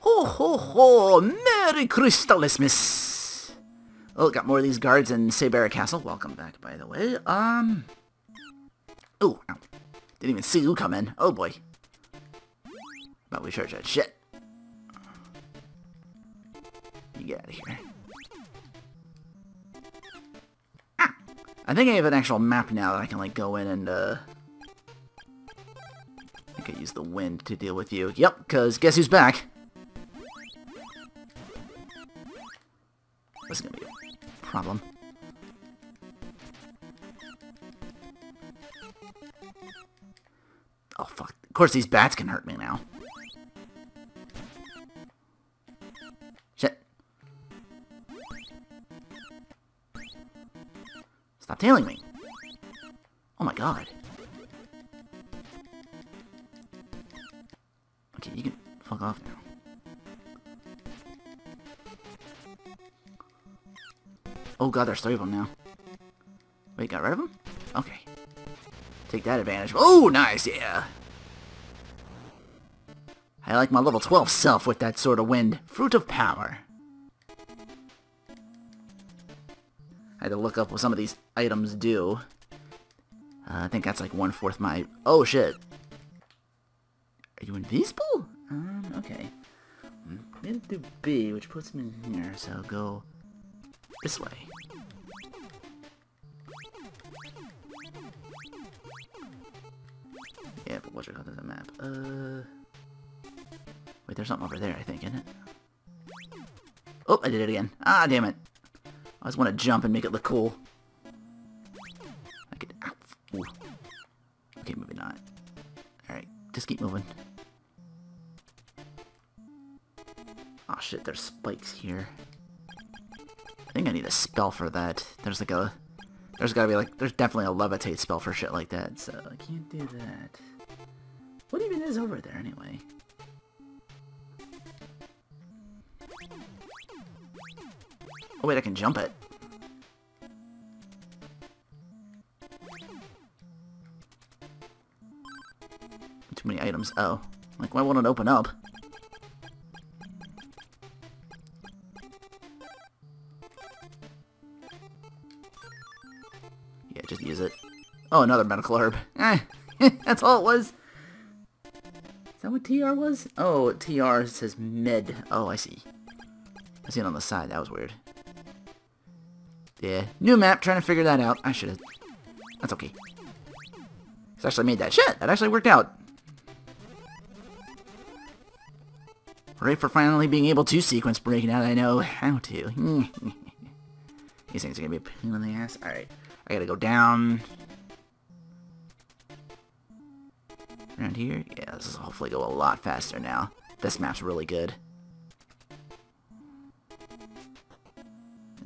Ho ho ho! Merry Christmasmas! Oh, got more of these guards in Sabera Castle. Welcome back, by the way. Um... Oh, ow. Didn't even see you come in. Oh boy. But we charge that shit. You get out of here. Ah! I think I have an actual map now that I can like go in and uh I could use the wind to deal with you. Yep, because guess who's back? This is gonna be a problem. Oh fuck. Of course these bats can hurt me now. Shit. Stop tailing me. Oh my god. Oh god, there's three of them now. Wait, got rid of them? Okay. Take that advantage. Oh, nice, yeah. I like my level 12 self with that sort of wind. Fruit of power. I had to look up what some of these items do. Uh, I think that's like one-fourth my... Oh, shit. Are you invisible? Um, okay. I'm gonna do B, which puts me in here, so go this way. Something over there, I think, isn't it? Oh, I did it again. Ah, damn it. I just want to jump and make it look cool. I could... Ow. Okay, maybe not. Alright, just keep moving. Oh shit, there's spikes here. I think I need a spell for that. There's like a... There's gotta be like... There's definitely a levitate spell for shit like that, so I can't do that. What even is over there, anyway? Oh wait, I can jump it. Too many items. Oh. Like, why won't it open up? Yeah, just use it. Oh, another medical herb. Eh, that's all it was. Is that what TR was? Oh, TR says med. Oh, I see. I see it on the side. That was weird. Yeah, new map, trying to figure that out. I should have. That's okay. It's actually made that. Shit, that actually worked out. Hooray for finally being able to sequence break now that I know how to. These things are gonna be a pain in the ass. Alright, I gotta go down. Around here? Yeah, this will hopefully go a lot faster now. This map's really good.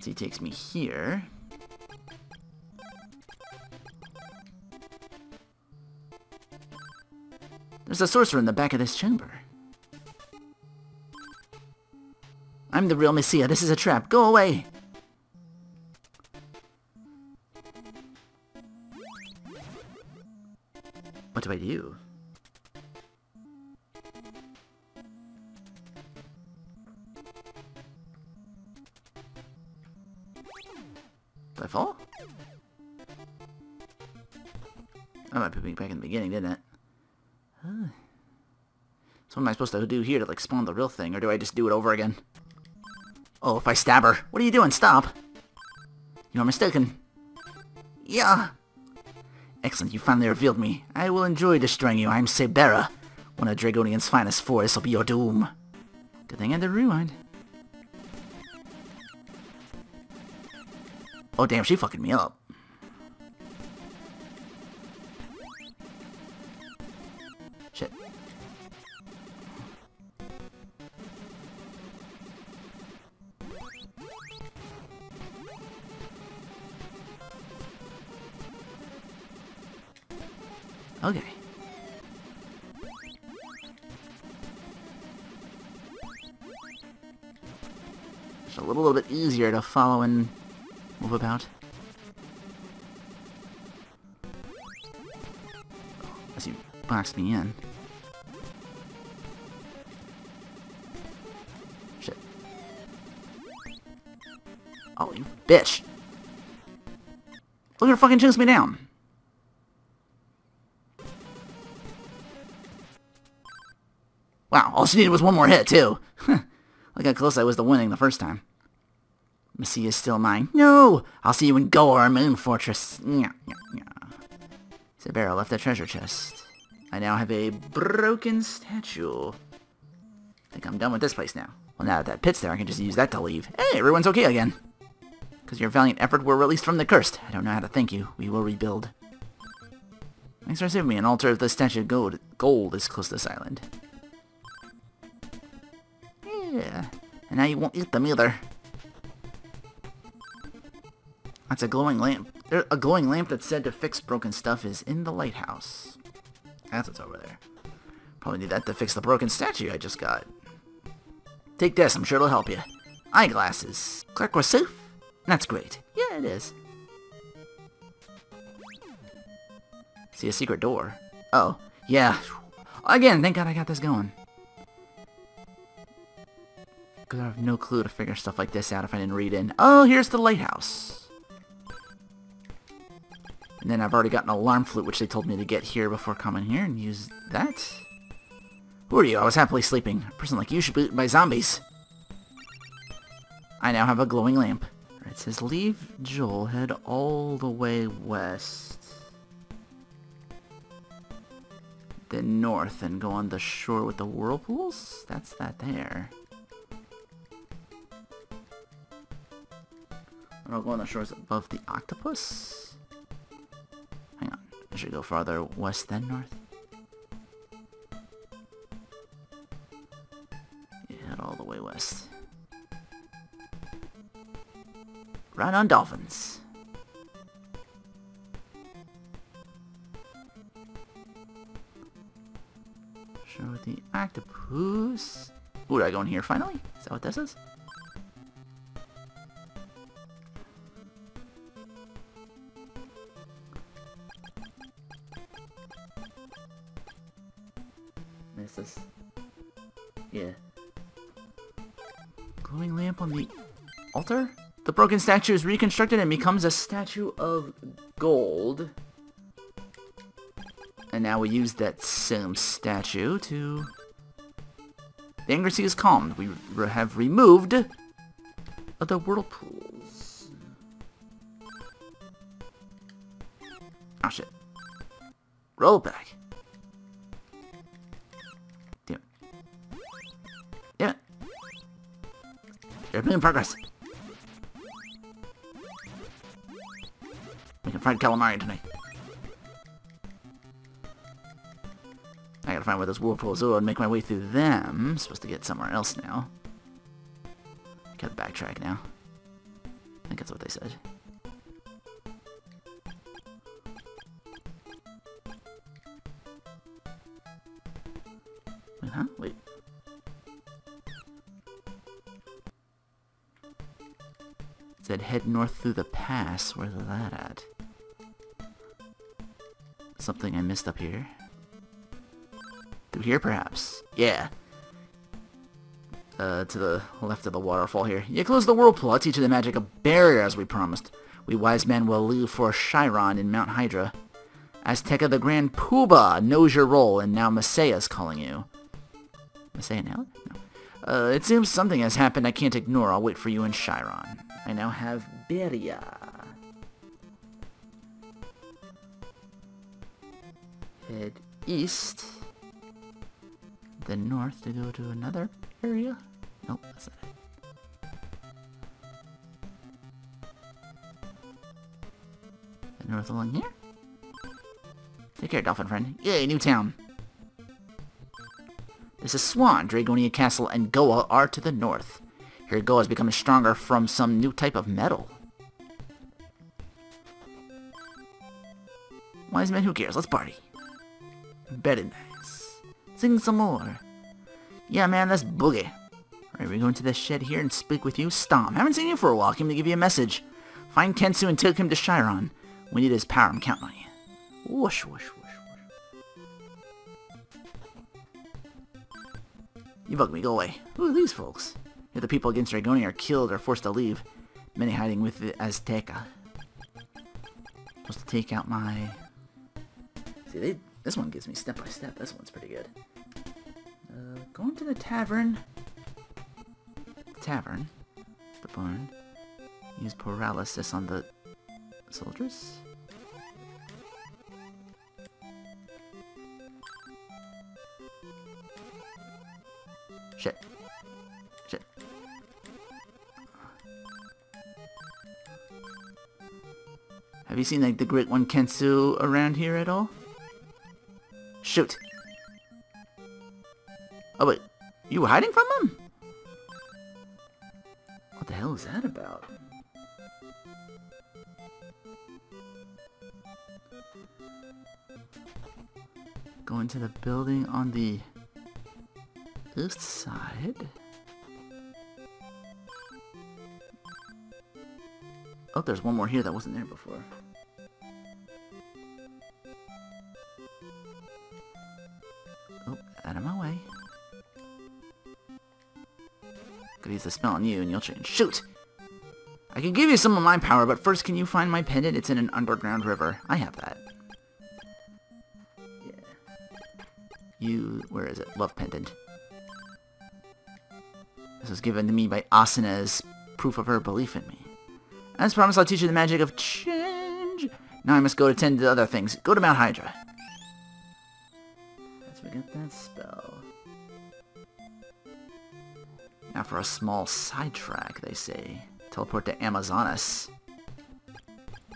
He takes me here. There's a sorcerer in the back of this chamber. I'm the real Mesia. This is a trap. Go away! What do I do? Oh, I put me back in the beginning, didn't it? Huh. So what am I supposed to do here to, like, spawn the real thing, or do I just do it over again? Oh, if I stab her. What are you doing? Stop! You're mistaken. Yeah! Excellent, you finally revealed me. I will enjoy destroying you. I'm Sabera, one of Draygonia's finest four. This will be your doom. Good thing I had to rewind. Oh damn, she fucking me up. Easier to follow and move about. As you box me in. Shit. Oh, you bitch. Look at her fucking chase me down. Wow, all she needed was one more hit, too. Look how close I was to winning the first time. Missy is still mine. No! I'll see you in Goa, Moon Fortress. Nya, nya, nya. Sabera left a treasure chest. I now have a broken statue. I think I'm done with this place now. Well, now that that pit's there, I can just use that to leave. Hey, everyone's okay again. Because your valiant effort were released from the cursed. I don't know how to thank you. We will rebuild. Thanks for saving me. An altar of the statue of gold, gold is close to this island. Yeah. And now you won't eat them either. That's a glowing lamp. A glowing lamp that's said to fix broken stuff is in the lighthouse. That's what's over there. Probably need that to fix the broken statue I just got. Take this, I'm sure it'll help you. Eyeglasses. Clark was safe? That's great. Yeah, it is. See a secret door. Oh, yeah. Again, thank God I got this going. Because I have no clue to figure stuff like this out if I didn't read in. Oh, here's the lighthouse. And then I've already got an alarm flute, which they told me to get here before coming here and use that. Who are you? I was happily sleeping. A person like you should be eaten by zombies. I now have a glowing lamp. It says leave Joel, head all the way west. Then north and go on the shore with the whirlpools? That's that there. I'll go on the shores above the octopus? I should go farther west than north. Head all the way west. Run on dolphins. Show the octopus. Ooh, I go in here finally? Is that what this is? This is... Yeah. Glowing lamp on the altar? The broken statue is reconstructed and becomes a statue of gold. And now we use that same statue to... The anger sea is calmed. We have removed the whirlpools. Oh ah, shit. Roll back. In progress. We can find calamari tonight. I gotta find where those whirlpools are and make my way through them. Supposed to get somewhere else now. Gotta backtrack now. I think that's what they said. Head north through the pass. Where's that at? Something I missed up here? Through here, perhaps? Yeah. Uh, to the left of the waterfall here. You close the whirlpool. I'll teach you the magic of barrier as we promised. We wise men will leave for Shyron in Mount Hydra. Azteca the Grand Poobah knows your role, and now Mesia's calling you. Messiah now? No. Uh, it seems something has happened I can't ignore. I'll wait for you in Shyron. I now have Barrier. Head east. Then north to go to another area. Nope, that's not it. And north along here? Take care, dolphin friend. Yay, new town. This is Swan, Draygonia Castle, and Goa are to the north. Here Goa is becoming stronger from some new type of metal. Wise man, who cares? Let's party. Very nice. Sing some more. Yeah, man, let's boogie. Alright, we're going to the shed here and speak with you. Stom, haven't seen you for a while. Came to give you a message. Find Kensu and take him to Shyron. We need his power. I'm counting on you. Whoosh, whoosh, whoosh, whoosh. You bug me. Go away. Who are these folks? Here the people against Draygonia are killed or forced to leave. Many hiding with the Azteca. Supposed to take out my... See, they, this one gives me step by step. This one's pretty good. Uh, going to the tavern. Tavern. The barn. Use paralysis on the soldiers. Shit. Have you seen like the Great One Kensu around here at all? Shoot. Oh wait, you were hiding from him? What the hell is that about? Go into the building on the east side. Oh, there's one more here that wasn't there before. Oh, out of my way. Could use the spell on you and you'll change. Shoot! I can give you some of my power, but first can you find my pendant? It's in an underground river. I have that. Yeah. You... where is it? Love pendant. This was given to me by Asina as proof of her belief in me. As promised, I'll teach you the magic of change. Now I must go to tend to other things. Go to Mount Hydra. Let's forget that spell. Now for a small sidetrack, they say. Teleport to Amazones.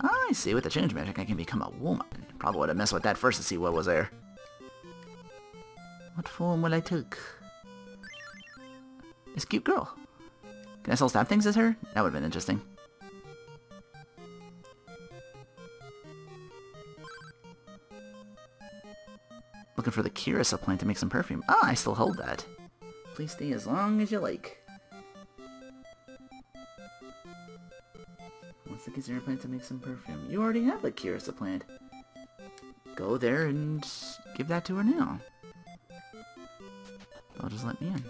I see, with the change magic I can become a woman. Probably would have messed with that first to see what was there. What form will I take? This cute girl. Can I still stab things as her? That would have been interesting. Looking for the Kirisa plant to make some perfume. Ah, I still hold that. Please stay as long as you like. What's the Kirisa plant to make some perfume? You already have the Kirisa plant. Go there and give that to her now. They'll just let me in.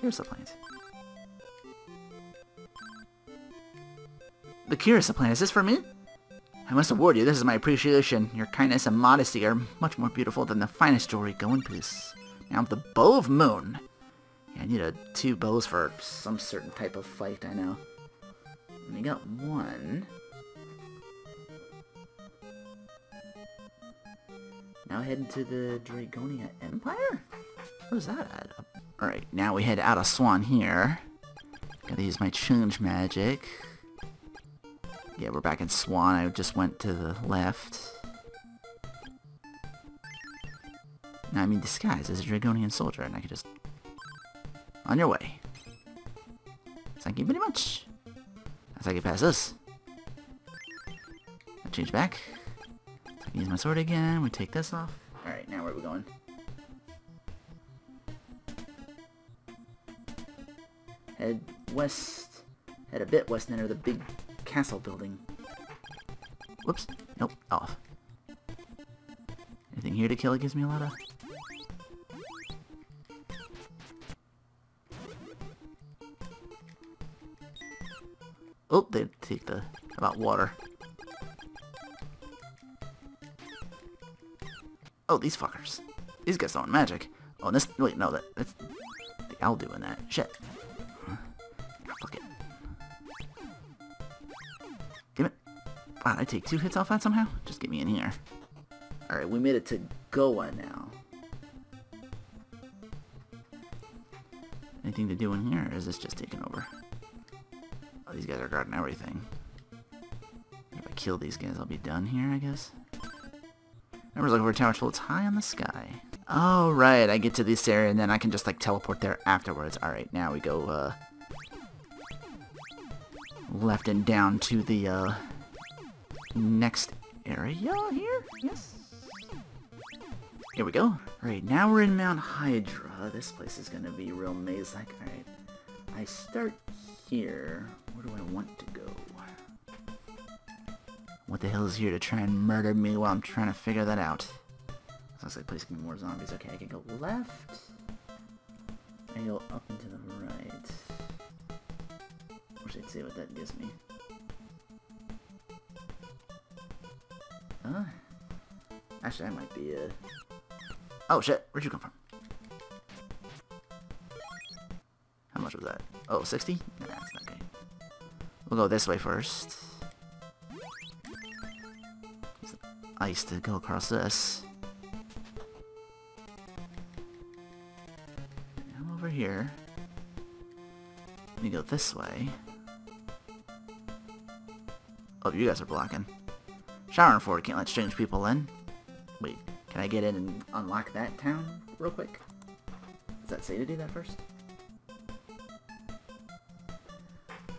The plant. The Kirisa plant, is this for me? I must award you, this is my appreciation. Your kindness and modesty are much more beautiful than the finest jewelry. Go in peace. Now, the Bow of Moon. Yeah, I need a, two bows for some certain type of fight, I know. We got one. Now heading to the Draygonia Empire? Where's that at? Alright, now we head out of Swan here. Gotta use my change magic. Yeah, we're back in Swan. I just went to the left. Now I'm in disguise as a Draygonian soldier, and I can just... On your way. Thank you very much. As I get past this. I change back. So I can use my sword again. We take this off. Alright, now where are we going? Head west. Head a bit west and enter the big castle building. Whoops. Nope. Off. Anything here to kill it gives me a lot of... Oh, they take the... about water. Oh, these fuckers. These guys don't magic. Oh, this... Wait, no, that, that's... The owl doing that. Shit. Wow, I take two hits off that somehow? Just get me in here. Alright, we made it to Goa now. Anything to do in here, or is this just taking over? Oh, these guys are guarding everything. If I kill these guys, I'll be done here, I guess. Remember, looking for a tower floats high on the sky. Oh, right, I get to this area, and then I can just, like, teleport there afterwards. Alright, now we go, uh... Left and down to the, uh... Next area here? Yes? Here we go. Alright, now we're in Mount Hydra. This place is gonna be real maze-like. Alright. I start here. Where do I want to go? What the hell is here to try and murder me while I'm trying to figure that out? Looks like place can be more zombies. Okay, I can go left. I go up and to the right. Wish I'd see what that gives me. Huh? Actually, I might be. Oh, shit! Where'd you come from? How much was that? Oh, 60? Nah, that's not okay. We'll go this way first. Ice to go across this. Come over here. We go this way. Oh, you guys are blocking. Shower Ford can't let strange people in. Wait, can I get in and unlock that town real quick? Does that say to do that first?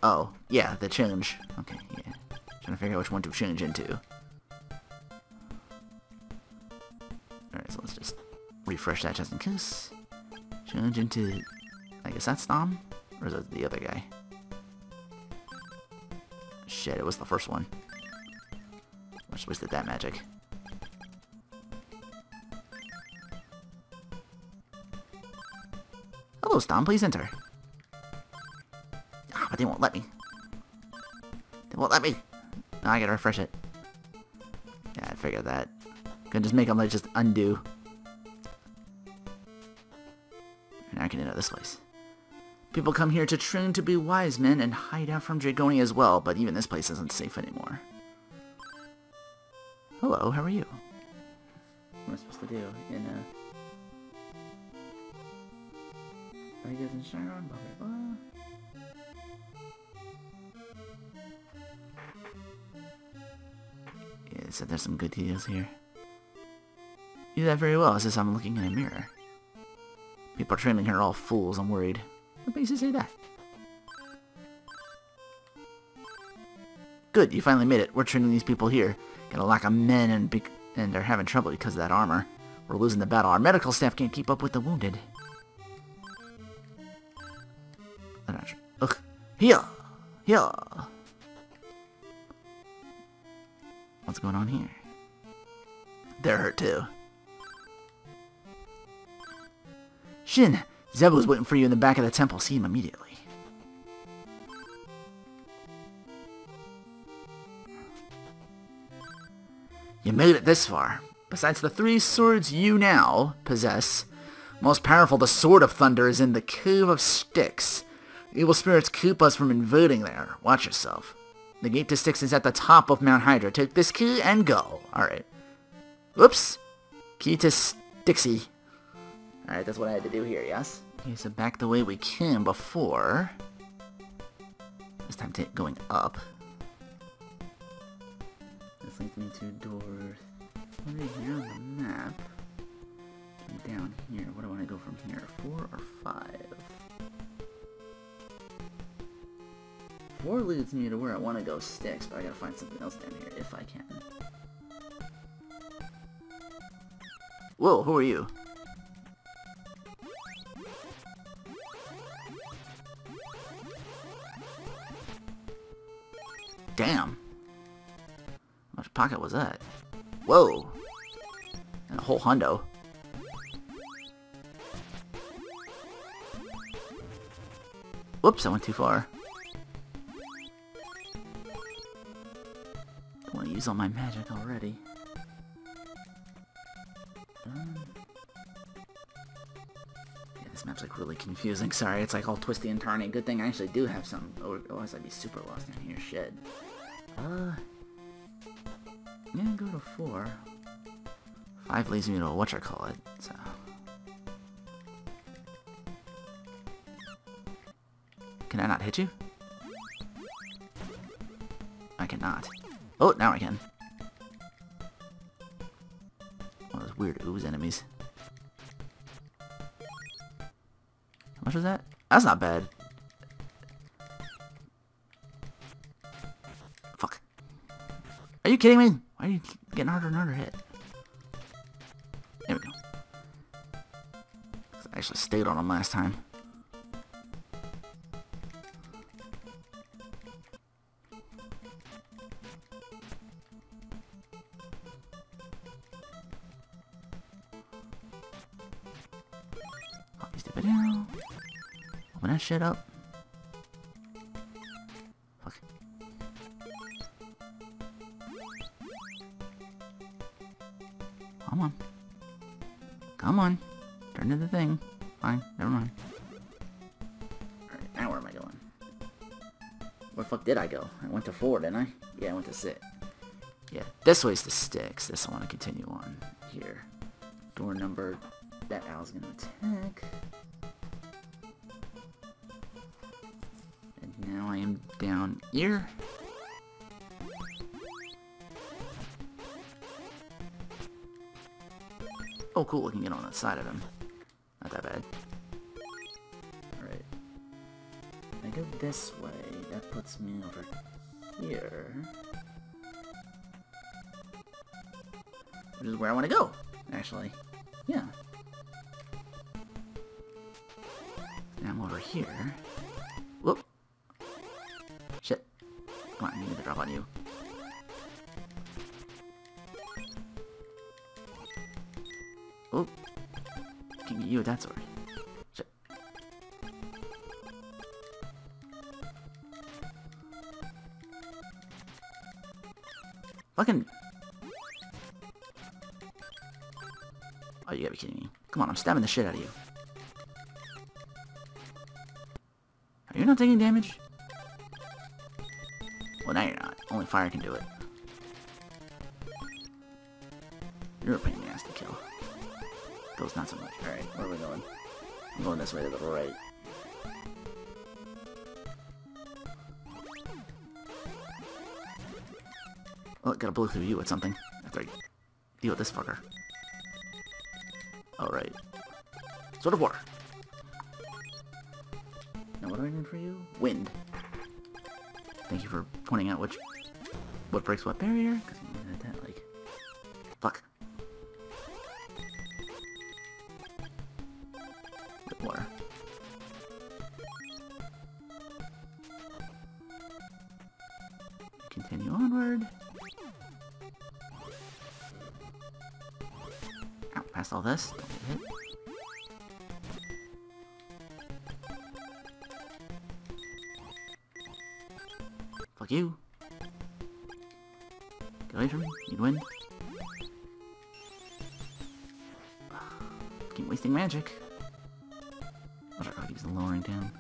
Oh, yeah, the change. Okay, yeah. Trying to figure out which one to change into. Alright, so let's just refresh that just in case. Change into... I guess that's Dom? Or is it the other guy? Shit, it was the first one. Just wasted that magic. Hello, Stom. Please enter. Ah, but they won't let me. They won't let me. No, I gotta refresh it. Yeah, I figured that. Can just make them like just undo. And I can enter this place. People come here to train to be wise men and hide out from Draygonia as well, but even this place isn't safe anymore. Hello, how are you? What am I supposed to do in a... Vegas and Shyron, blah blah blah. Yeah, said there's some good deals here. You do that very well, as I'm looking in a mirror. People are training here all fools, I'm worried. What makes you say that? Good, you finally made it. We're training these people here. Got a lack of men and and they're having trouble because of that armor. We're losing the battle. Our medical staff can't keep up with the wounded. Ugh. Here! Here! What's going on here? They're hurt too. Shin! Zebu's waiting for you in the back of the temple. See him immediately. You made it this far. Besides the three swords you now possess, most powerful, the Sword of Thunder, is in the Cave of Styx. Evil spirits keep us from invading there. Watch yourself. The gate to Styx is at the top of Mount Hydra. Take this key and go. Alright. Whoops. Key to Styxy. Alright, that's what I had to do here, yes? Okay, so back the way we came before. This time going up. Leads me to door three here on the map. Down here, what do I want to go from here? Four or five? Four leads me to where I want to go Styx, but I gotta find something else down here if I can. Whoa, who are you? Damn. Much pocket was that? Whoa. And a whole hundo. Whoops, I went too far. I want to use all my magic already. Um, this map's like really confusing. Sorry, it's like all twisty and turny. Good thing I actually do have some. Otherwise, I'd be super lost down here. Shit. Uh, four. Five leads me to what you call it. So. Can I not hit you? I cannot. Oh, now I can. Of those weird ooze enemies. How much was that? That's not bad. Fuck. Are you kidding me? Why are you getting harder and harder hit? There we go. I actually stayed on him last time. Open that shit up. The thing. Fine, never mind. Alright, now where am I going? Where the fuck did I go? I went to four, didn't I? Yeah, I went to six. Yeah, this way's the Styx. This I want to continue on. Here. Door number that owl's gonna attack. And now I am down here. Oh cool, we can get on that side of him. Not that bad. Alright. I go this way, that puts me over here. Which is where I want to go, actually. Yeah. Now I'm over here. Whoop. Shit. Come on, I need to drop on you. Can get you with that sword. Shit. Fucking... Oh, you gotta be kidding me. Come on, I'm stabbing the shit out of you. Are you not taking damage? Well, now you're not. Only fire can do it. You're a pain in the ass to kill. Those not so much. Alright, where are we going? I'm going this way to the right. Oh, gotta blow through you with something. After I deal with this fucker. Alright. Sword of War. Now what do I need for you? Wind. Thank you for pointing out which what breaks what barrier. Because Bit water. Continue onward. Ow, past all this. Fuck you. Get away from me. You'd win. Keep wasting magic. Down.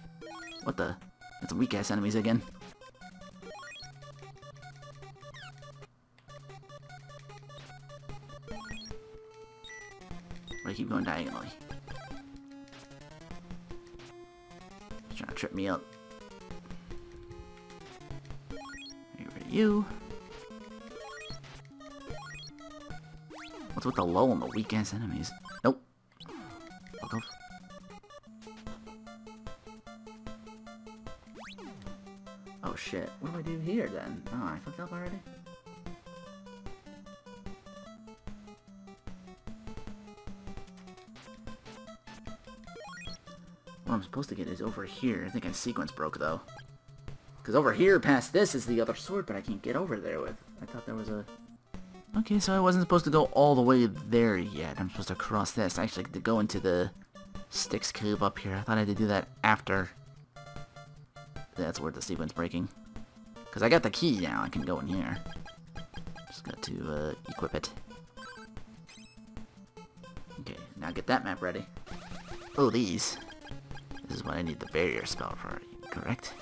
What the? That's weak ass enemies again. Why keep going diagonally? He's trying to trip me up. You. What's with the low on the weak ass enemies? Over here. I think my sequence broke though. Because over here past this is the other sword, but I can't get over there with. I thought there was a... Okay, so I wasn't supposed to go all the way there yet. I'm supposed to cross this. Actually to go into the Styx Cave up here. I thought I had to do that after. That's where the sequence breaking. Because I got the key now. I can go in here. Just got to uh, equip it. Okay, now get that map ready. Oh, these. Is what I need the barrier spell for, correct?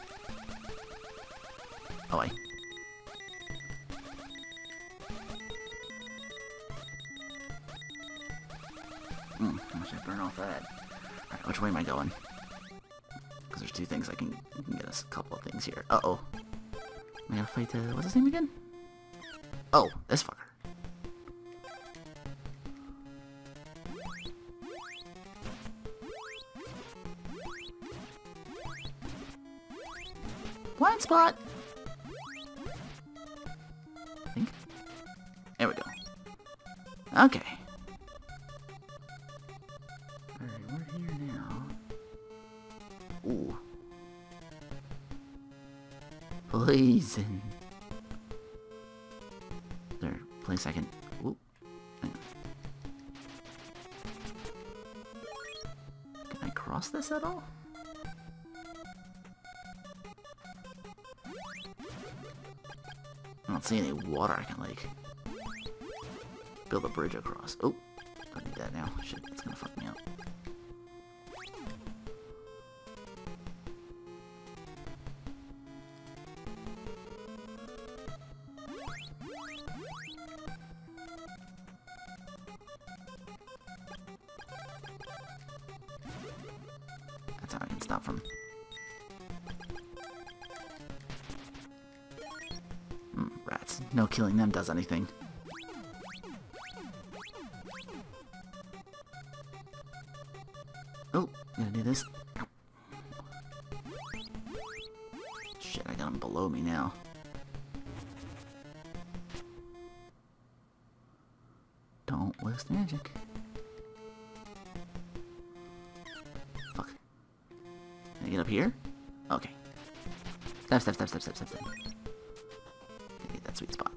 Oh. Hmm, how much I burn off that? Alright, which way am I going? Because there's two things I can, I can get us a couple of things here. Uh-oh. I gotta fight, uh, what's his name again? Oh, this fucker. Spot! There we go. Okay. Alright, we're here now. Ooh. Poison. Is there a place I can... Ooh. Can I cross this at all? See any water I can, like, build a bridge across. Oh, don't need that now. Shit, it's gonna fuck me does anything. Oh, gonna do this. Shit, I got him below me now. Don't waste magic. Fuck. Can I get up here? Okay. Step, step, step, step, step, step, step. Get that sweet spot.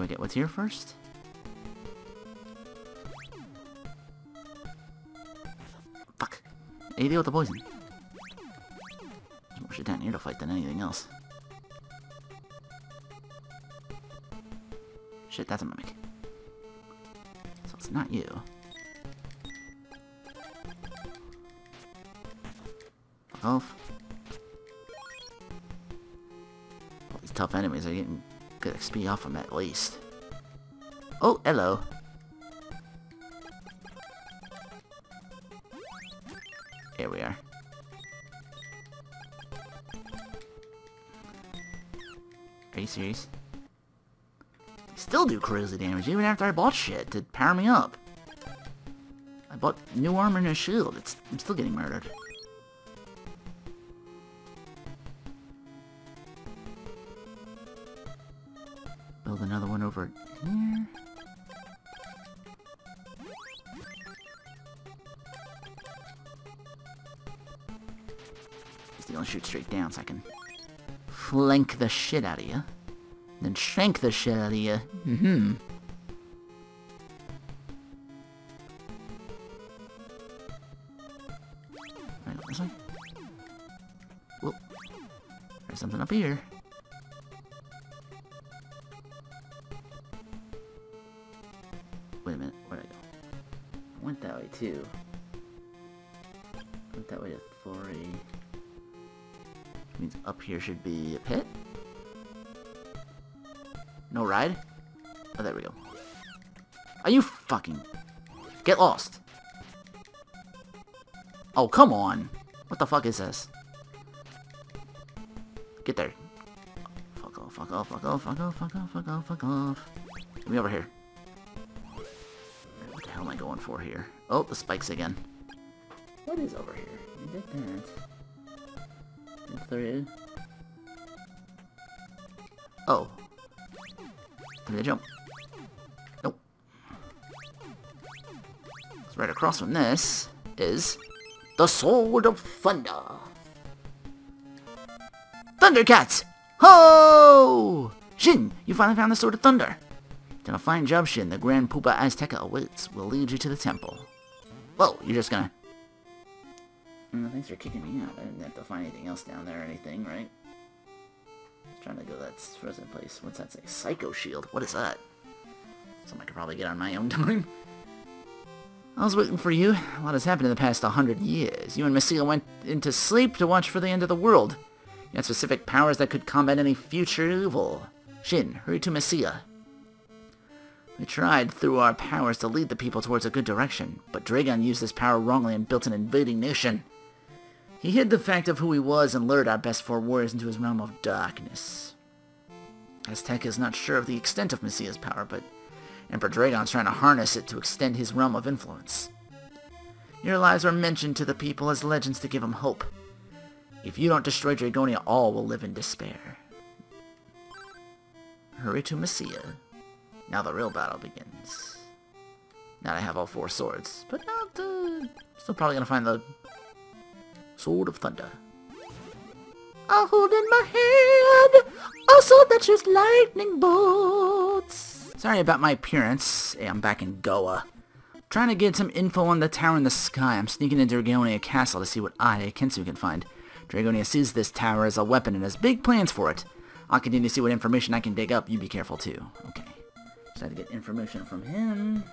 Do I get what's here first? Fuck. You deal with the poison? There's more shit down here to fight than anything else. Shit, that's a mimic. So it's not you. Off. All these tough enemies are getting good XP off them at least. Oh, hello. Here we are. Are you serious? Still do crazy damage even after I bought shit to power me up. I bought new armor and a shield. It's, I'm still getting murdered. So I can flank the shit out of you. Then shank the shit out of you. Mm-hmm. There's something up here. Wait a minute, where'd I go? I went that way too. Went that way to three. Means up here should be a pit? No ride? Oh, there we go. Are you fucking... Get lost! Oh, come on! What the fuck is this? Get there. Fuck off, fuck off, fuck off, fuck off, fuck off, fuck off, fuck off. Get me over here. What the hell am I going for here? Oh, the spikes again. What is over here? I did that. Three. Oh. Did I jump? Nope. So right across from this is the Sword of Thunder. Thundercats! Ho! Shin, you finally found the Sword of Thunder. Done a fine job, Shin. The Grand Pupa Azteca awaits. We'll lead you to the temple. Whoa, you're just gonna... Mm, thanks for kicking me out. I didn't have to find anything else down there or anything, right? trying to go that frozen place. What's that say? Psycho Shield. What is that? Something I could probably get on my own time. I was waiting for you. A lot has happened in the past 100 years. You and Mesia went into sleep to watch for the end of the world. You had specific powers that could combat any future evil. Shin, hurry to Mesia. We tried through our powers to lead the people towards a good direction, but Draygon used this power wrongly and built an invading nation. He hid the fact of who he was and lured our best four warriors into his realm of darkness. Aztec is not sure of the extent of Mesia's power, but Emperor Draygon's trying to harness it to extend his realm of influence. Your lives were mentioned to the people as legends to give them hope. If you don't destroy Draygonia, all will live in despair. Hurry to Messia. Now the real battle begins. Now I have all four swords, but not, uh, still probably gonna find the Sword of Thunder. I hold in my hand a sword that shoots lightning bolts. Sorry about my appearance. Hey, I'm back in Goa. Trying to get some info on the tower in the sky. I'm sneaking into Draygonia Castle to see what I, Kensu, can find. Draygonia sees this tower as a weapon and has big plans for it. I'll continue to see what information I can dig up. You be careful too. Okay. Just had to get information from him.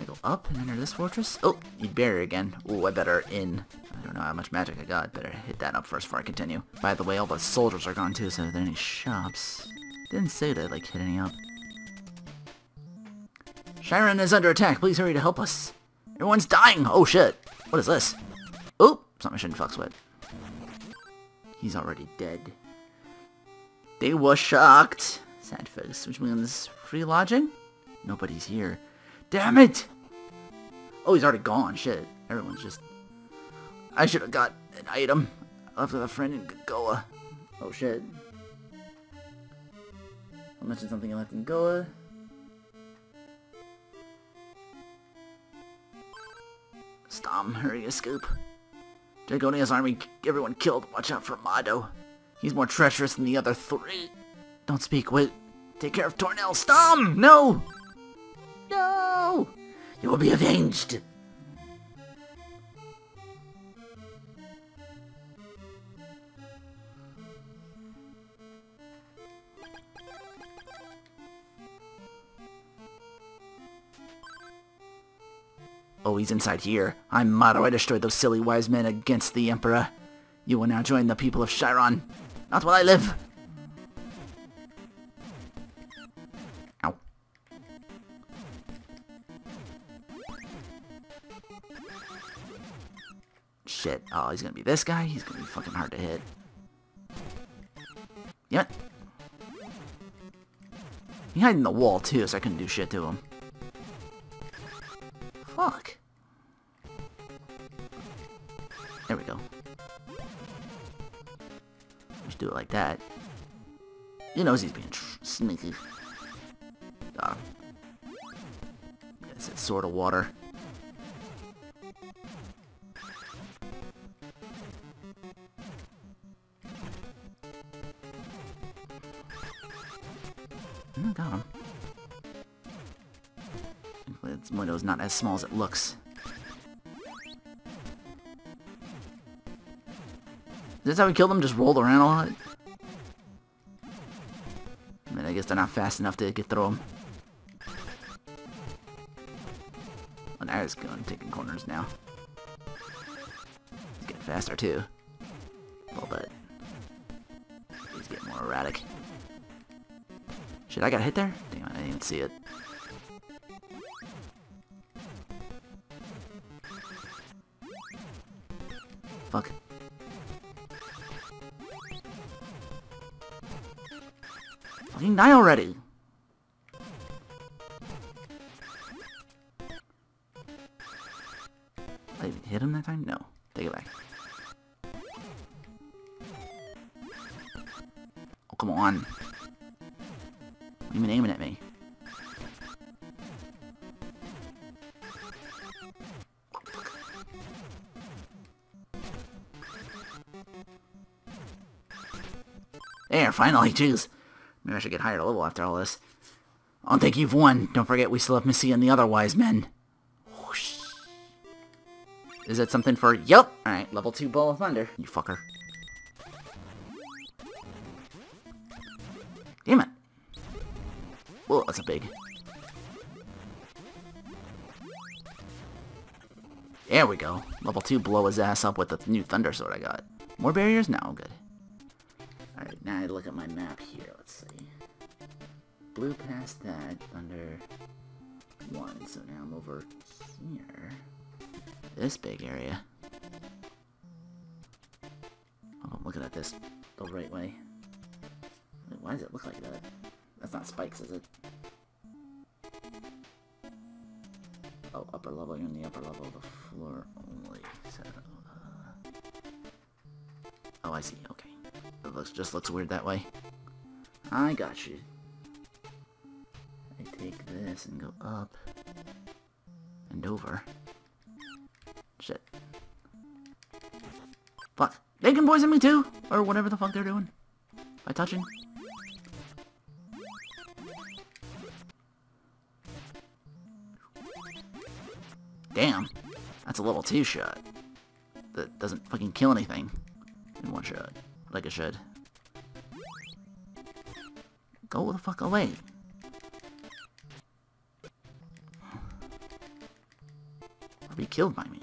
I go up and enter this fortress. Oh, need barrier again. Oh, I better in. I don't know how much magic I got. Better hit that up first before I continue. By the way, all the soldiers are gone too, so are there any shops? Didn't say that, like, hit any up. Shyron is under attack. Please hurry to help us. Everyone's dying. Oh, shit. What is this? Oh, something I shouldn't fucks with. He's already dead. They were shocked. Sad face, which means free lodging? Nobody's here. Damn it! Oh, he's already gone. Shit. Everyone's just... I should have got an item. Left with a friend in Goa. Oh, shit. I mentioned something I left in Goa. Stom, hurry, escape. Draygonia's army, everyone killed. Watch out for Mado. He's more treacherous than the other three. Don't speak, wait. Take care of Tornel. Stom! No! No! You will be avenged! Oh, he's inside here. I'm Mado. I destroyed those silly wise men against the Emperor. You will now join the people of Shyron. Not while I live. Oh, he's gonna be this guy? He's gonna be fucking hard to hit. Yep. He hid in the wall, too, so I couldn't do shit to him. Fuck. There we go. Just do it like that. He knows he's being sneaky. Uh, it's sort of water. Not as small as it looks. Is this how we killed them? Just rolled around a lot? I mean, I guess they're not fast enough to get through them. Well, now he's going, taking corners now. He's getting faster, too. A little bit. He's getting more erratic. Shit, I got hit there? Damn, I didn't even see it. Fucking die already! I even hit him that time? No. Take it back. Oh, come on. What even aiming at me? There, finally, jeez. Maybe I should get higher level after all this. I don't think you've won. Don't forget we still have Missy and the other wise men. Whoosh. Is that something for... Yup! Alright, level 2 Ball of Thunder. You fucker. Damn it. Whoa, that's a big. There we go. Level 2 blow his ass up with the new Thunder Sword I got. More barriers? No, good. Alright, now I look at my map here. Let's see. Blue past that, under one. So now I'm over here. This big area. Oh, I'm looking at this the right way. Why does it look like that? That's not spikes, is it? Oh, upper level, you're in the upper level of the floor only. So, uh... Oh, I see, okay. It looks just looks weird that way. I got you. Take this and go up and over. Shit. Fuck. They can poison me too! Or whatever the fuck they're doing. By touching. Damn. That's a level 2 shot. That doesn't fucking kill anything in one shot like it should. Go the fuck away. Be killed by me.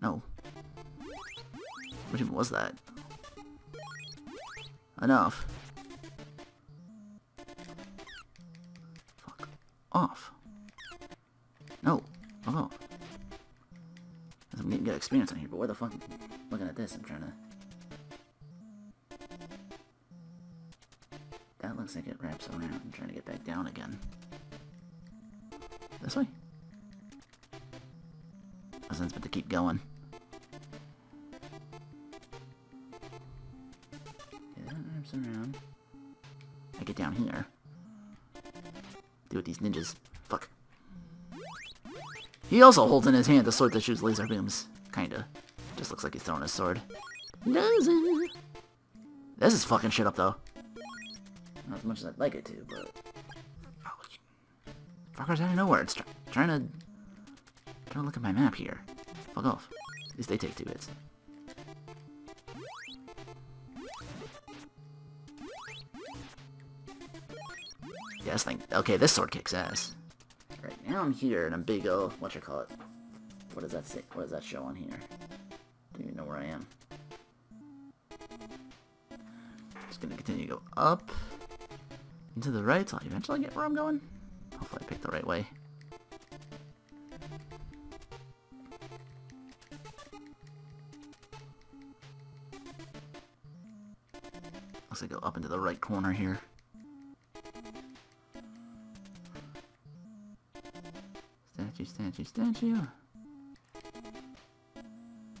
No. What even was that? Enough. Fuck off. No. Fuck off. I'm getting good experience on here, but where the fuck... Looking at this, I'm trying to... That looks like it wraps around. I'm trying to get back down again. Going. Okay, that around. I get down here. Do with these ninjas. Fuck. He also holds in his hand a sword that shoots laser beams. Kinda. Just looks like he's throwing a sword. Laser! This is fucking shit up though. Not as much as I'd like it to, but... Fuckers out of nowhere. It's try trying to... Trying to look at my map here. Fuck off. At least they take two hits. Yeah, this thing... Okay, this sword kicks ass. Right, now I'm here, and I'm big O... What you call it? What does that say? What does that show on here? Don't even know where I am. Just gonna continue to go up and to the right till I eventually get where I'm going. Hopefully I pick the right way. Corner here. Statue, statue, statue.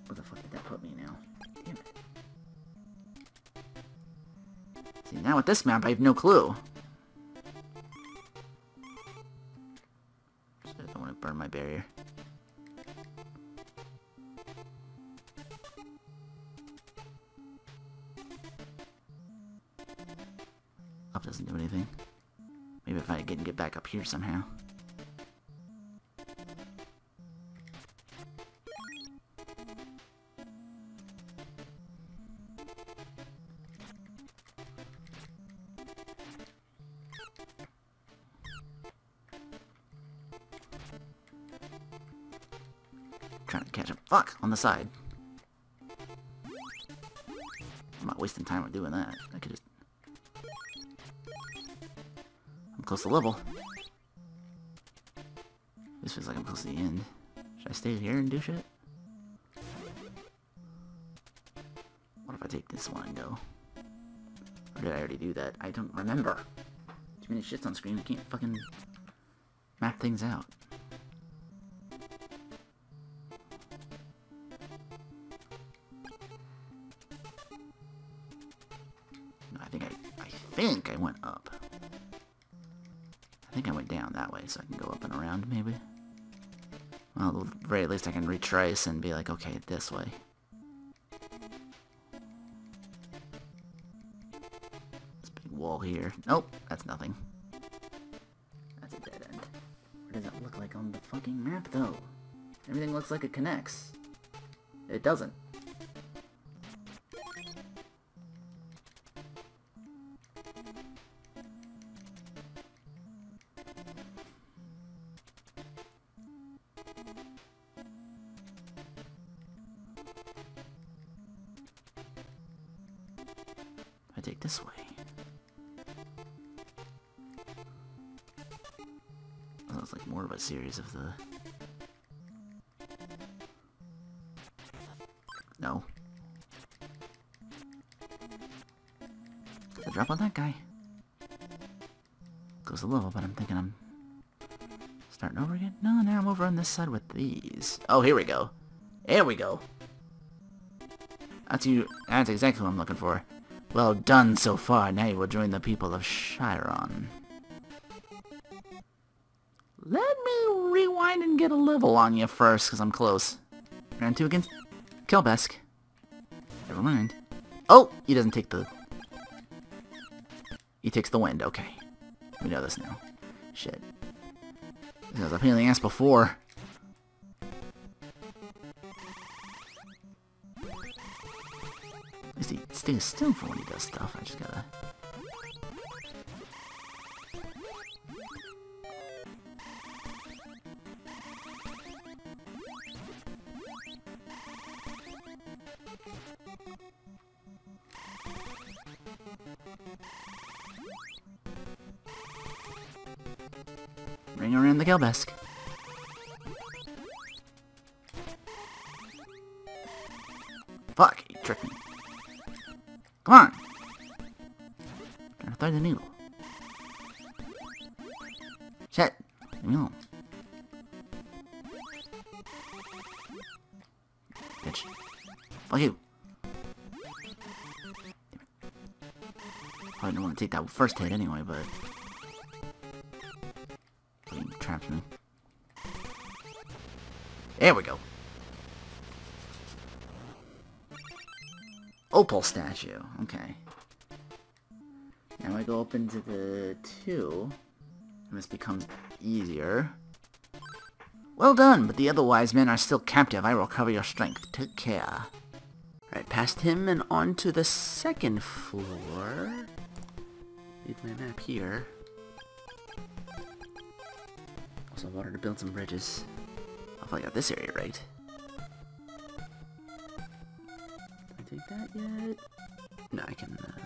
Where the fuck did that put me now? Damn it. See, now with this map, I have no clue. Somehow. Trying to catch. Fuck! On the side. I'm not wasting time on doing that. I could just... I'm close to level. Feels like I'm close to the end. Should I stay here and do shit? What if I take this one and go? Or did I already do that? I don't remember. Too many shits on screen, I can't fucking map things out. I think I, I think I went up. I think I went down that way, so I can go up and around, maybe. Least I can retrace and be like, okay, this way. This big wall here. Nope, that's nothing. That's a dead end. What does it look like on the fucking map, though? Everything looks like it connects. It doesn't. I take this way. That looks like more of a series of the... No. The drop on that guy. Goes a little, but I'm thinking I'm starting over again. No, now I'm over on this side with these. Oh, here we go. There we go. That's you. That's exactly what I'm looking for. Well done so far. Now you will join the people of Shyron. Let me rewind and get a level on you first, because I'm close. Round two against Kelbesque. Never mind. Oh! He doesn't take the... He takes the wind, okay. We know this now. Shit. This was a pain in the ass before. staying still for when he does stuff. I just gotta... Ring around the Kelbesque. Fuck you. I didn't want to take that first hit anyway, but... Trapped me. There we go. Opal statue. Okay. Now I go up into the two. And this becomes easier. Well done, but the other wise men are still captive. I will recover your strength. Take care. Right, past him and on to the second floor. Leave my map here. Also water to build some bridges. Hopefully I got this area right. Did I take that yet? No, I can, uh...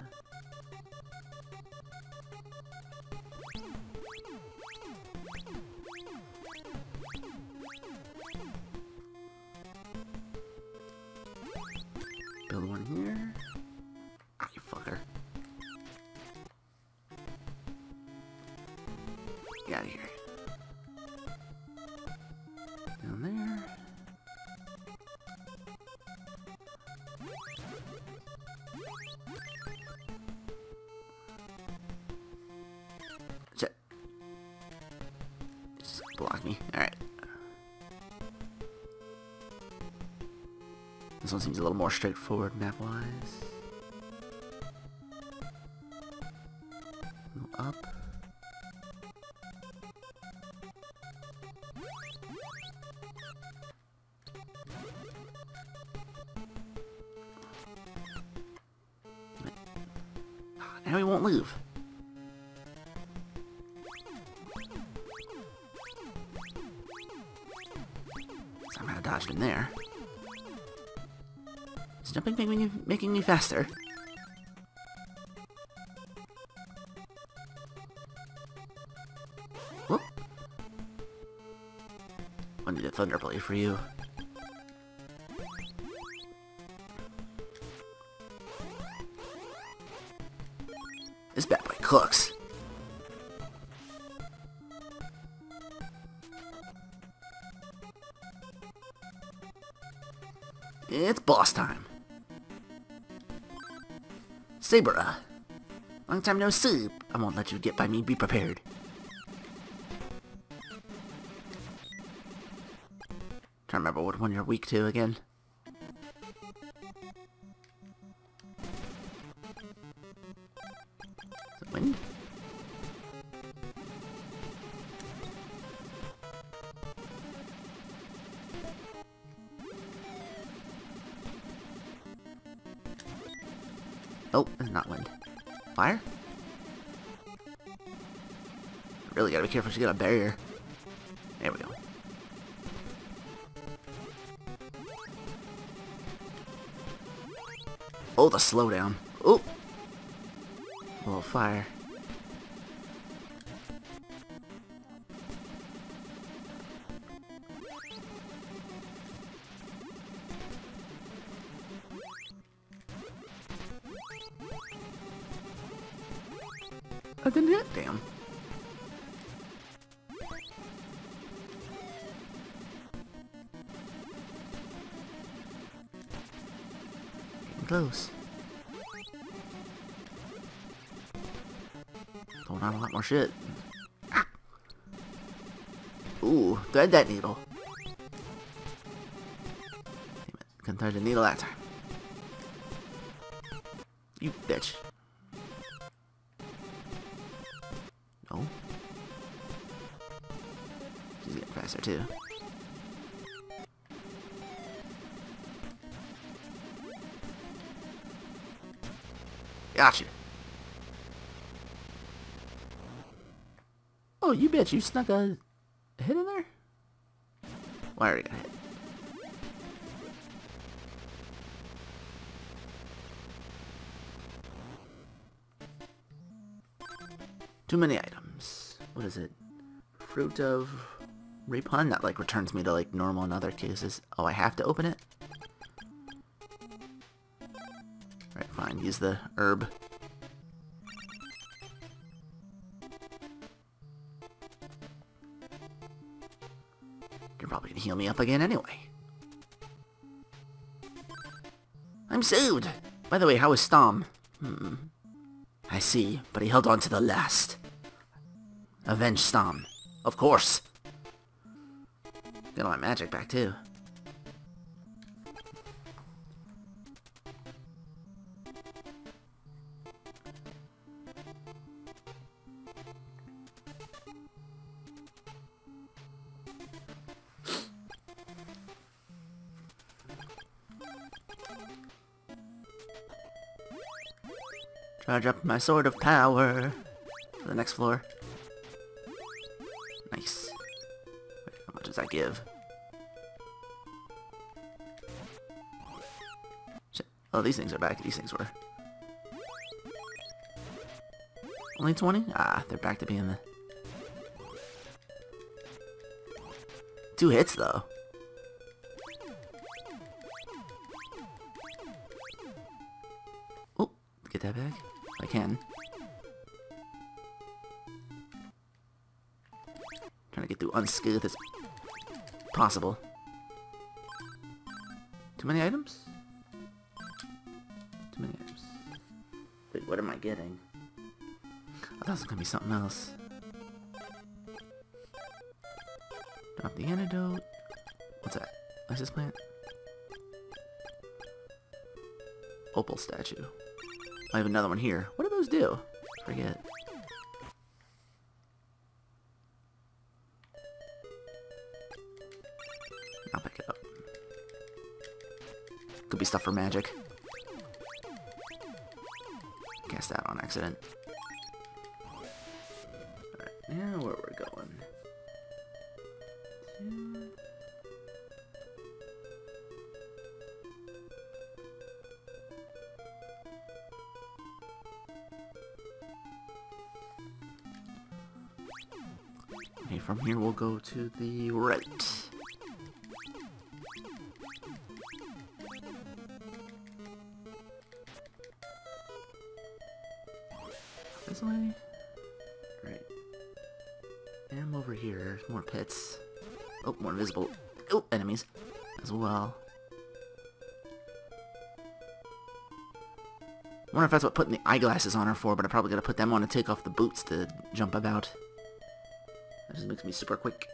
one seems a little more straightforward map-wise. Up. Now he won't leave. Somehow dodged him there. Is jumping making me, making me faster? Whoop. I need a thunder blade for you. Time no soup. I won't let you get by me. Be prepared. Trying to remember what one you're weak to again. Careful, she's got a barrier. There we go. Oh, the slowdown. Oh! A little fire. Close. Going on a lot more shit. Ah. Ooh, thread that needle. Couldn't thread the needle that time. You bitch. No. She's getting faster too. Gotcha. Oh, you bitch, you snuck a hit in there? Well, I already got hit. Too many items. What is it? Fruit of Repun? That, like, returns me to, like, normal in other cases. Oh, I have to open it? Use the herb. You're probably gonna heal me up again anyway. I'm saved! By the way, how is Stom? Hmm. I see, but he held on to the last. Avenge Stom. Of course. Get all my magic back, too. Charge up my sword of power. For the next floor. Nice. Wait, how much does that give? Shit. Oh, these things are back. These things were. Only 20? Ah, they're back to being the... Two hits, though. Oh, get that back. I can. Trying to get through unscathed as possible. Too many items? Too many items. Wait, what am I getting? I thought it was gonna be something else. Drop the antidote. What's that? What's this plant? Opal statue. I have another one here. What do those do? Forget. I'll pick it up. Could be stuff for magic. Cast that on accident. From here we'll go to the right. This way? Right. And I'm over here. More pits. Oh, more invisible. Oh, enemies as well. I wonder if that's what putting the eyeglasses on her for, but I probably gotta put them on to take off the boots to jump about. That just makes me super quick.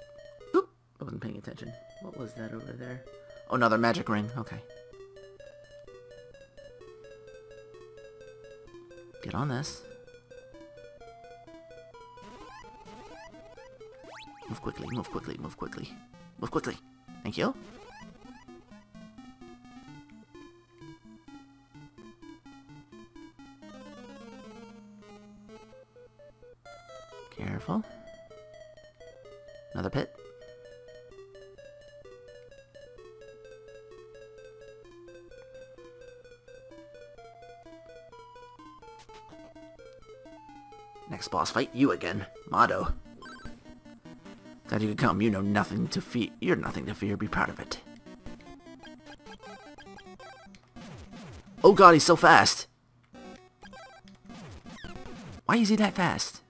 Oop! I wasn't paying attention. What was that over there? Oh, another magic ring. Okay. Get on this. Move quickly, move quickly, move quickly. Move quickly. Thank you. Boss fight, you again. Mado. Glad you could come. You know nothing to fear. You're nothing to fear. Be proud of it. Oh god, he's so fast. Why is he that fast?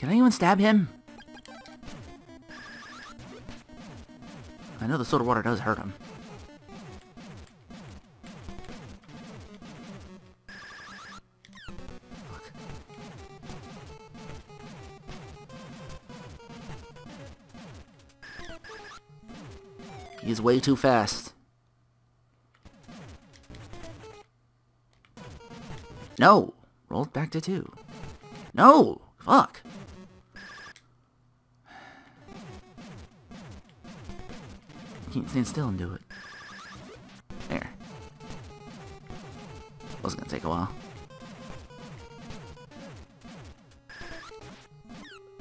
Can anyone stab him? I know the soda water does hurt him. He's way too fast. No! Rolled back to two. No! Fuck! Stand still and do it. There. Was gonna take a while.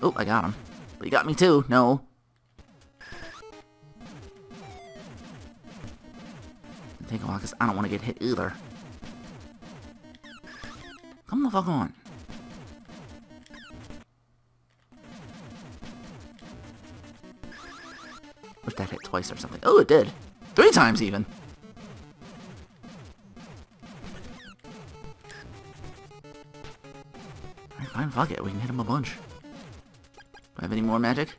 Oh, I got him. But he got me too. No. Take a while because I don't want to get hit either. Come the fuck on. That hit twice or something. Oh, it did. Three times even. Alright, fine, fuck it. We can hit him a bunch. Do I have any more magic?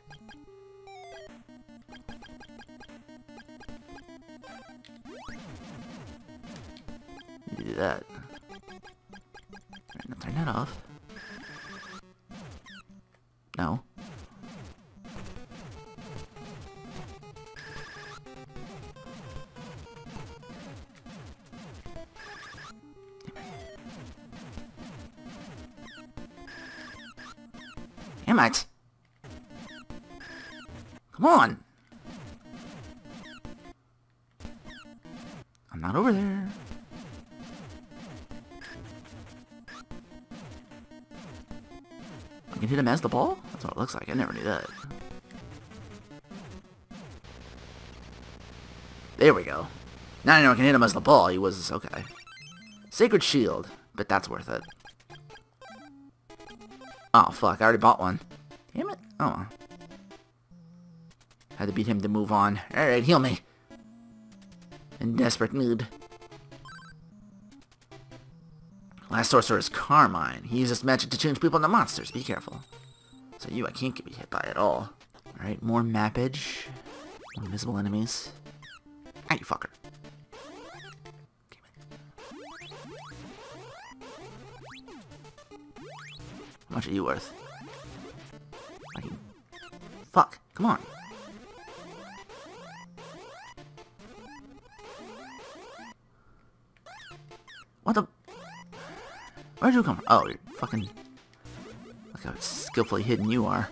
Come on! I'm not over there. I can hit him as the ball? That's what it looks like. I never knew that. There we go. Now I know I can hit him as the ball. He was... okay. Sacred Shield. But that's worth it. Oh, fuck. I already bought one. Damn it. Oh. Had to beat him to move on. Alright, heal me. In desperate need. Last sorcerer is Karmine. He uses magic to change people into monsters. Be careful. So you, I can't be hit by at all. Alright, more mappage. Invisible enemies. Ah, you fucker. Much are you worth? Fuck, come on. What the? Where'd you come from? Oh, you're fucking... Look how skillfully hidden you are.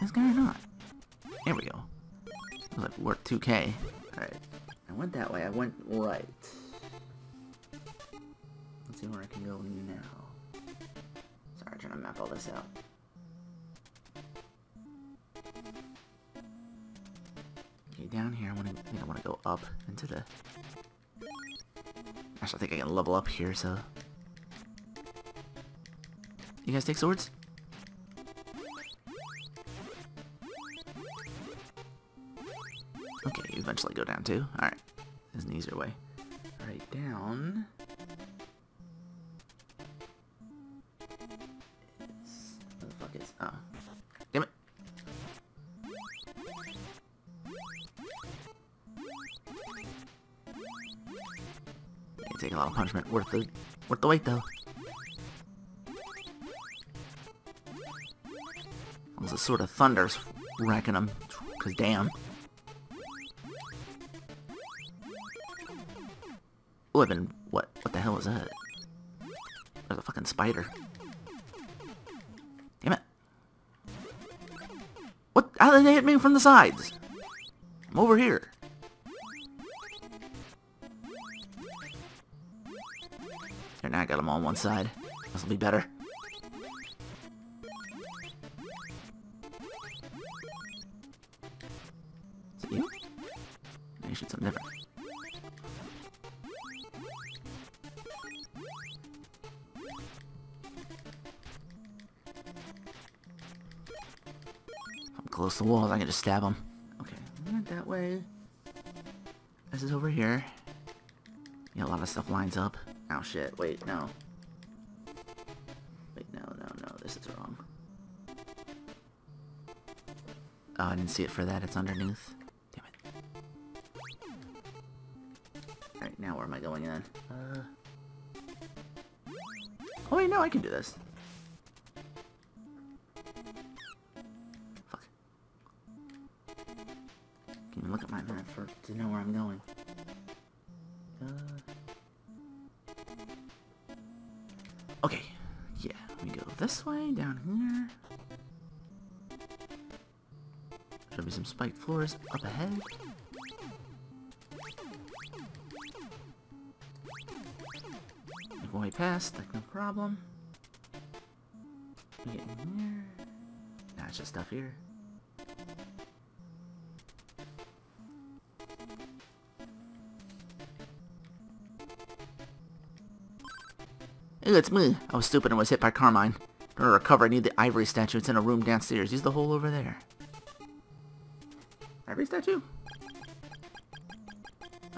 This guy or not? Here we go. Like worth 2k. Okay, down here, I want to. I I want to go up into the. Actually, I think I can level up here. So, you guys take swords? Okay, you eventually go down too. All right, there's an easier way. All right, down. Punishment. Worth the worth the wait though. There's a sort of thunder's wrecking them. Cause damn. Been what? What the hell is that? There's a fucking spider. Damn it! What? How did they hit me from the sides? I'm over here. Got them all on one side. This will be better. Is it you? Maybe shoot something different. Close to the walls, I can just stab them. Okay, that way. This is over here. Yeah, a lot of stuff lines up. Oh shit, wait, no. Wait, no, no, no, this is wrong. Oh, I didn't see it for that, it's underneath. Damn it. Alright, now where am I going then? Uh... Oh wait, no, I can do this. Fuck. Can you look at my map for to know where I'm going? This way, down here. Should be some spiked floors up ahead. Make way past, like no problem. Get in here. Nah, it's just stuff here. Ooh, it's me. I was stupid and was hit by Karmine. To recover, I need the ivory statue. It's in a room downstairs. Use the hole over there. Ivory statue?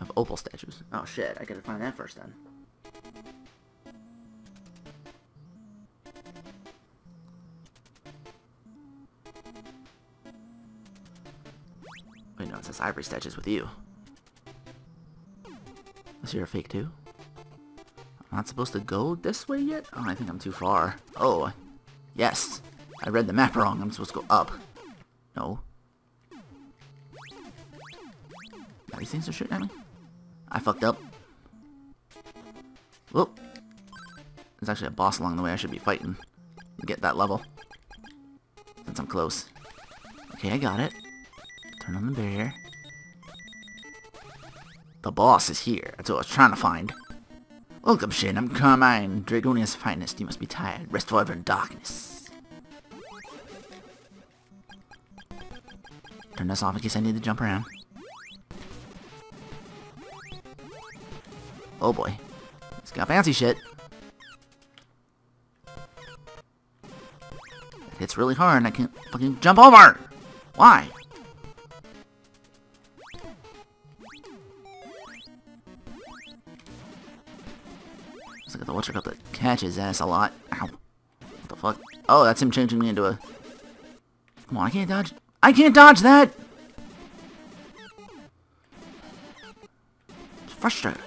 Of opal statues. Oh shit, I gotta find that first then. Wait, no, it says ivory statues with you. Is you're a fake too? I'm not supposed to go this way yet? Oh, I think I'm too far. Oh, yes. I read the map wrong. I'm supposed to go up. No. Now these things are shooting at me? I fucked up. Whoop. There's actually a boss along the way I should be fighting get that level. Since I'm close. Okay, I got it. Turn on the barrier. The boss is here. That's what I was trying to find. Welcome, Shin. I'm Karmine, Draygonia's finest. You must be tired. Rest forever in darkness. Turn this off in case I need to jump around. Oh boy. It's got bouncy shit. It hits really hard and I can't fucking jump over! Why? Looks like the watcher got to catch his ass a lot. Ow. What the fuck? Oh, that's him changing me into a... Come on, I can't dodge... I can't dodge that! It's frustrating.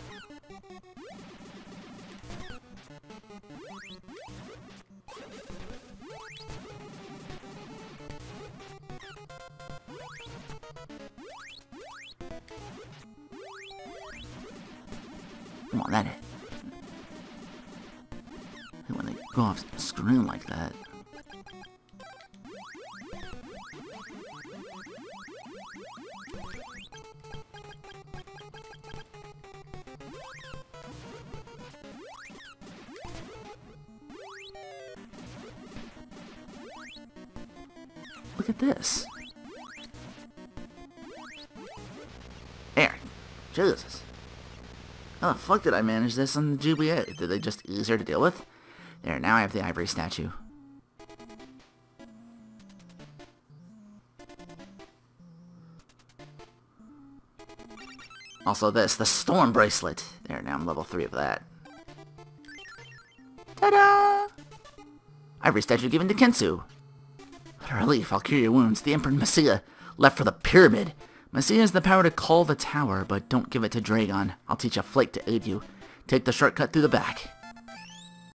Fuck did I manage this on the GBA? Did they just easier to deal with? There, now I have the ivory statue. Also this, the storm bracelet. There, now I'm level 3 of that. Ta-da! Ivory statue given to Kensu. What a relief, I'll cure your wounds. The Emperor Mesia left for the pyramid. Mesia has the power to call the tower, but don't give it to Draygon. I'll teach a flake to aid you. Take the shortcut through the back.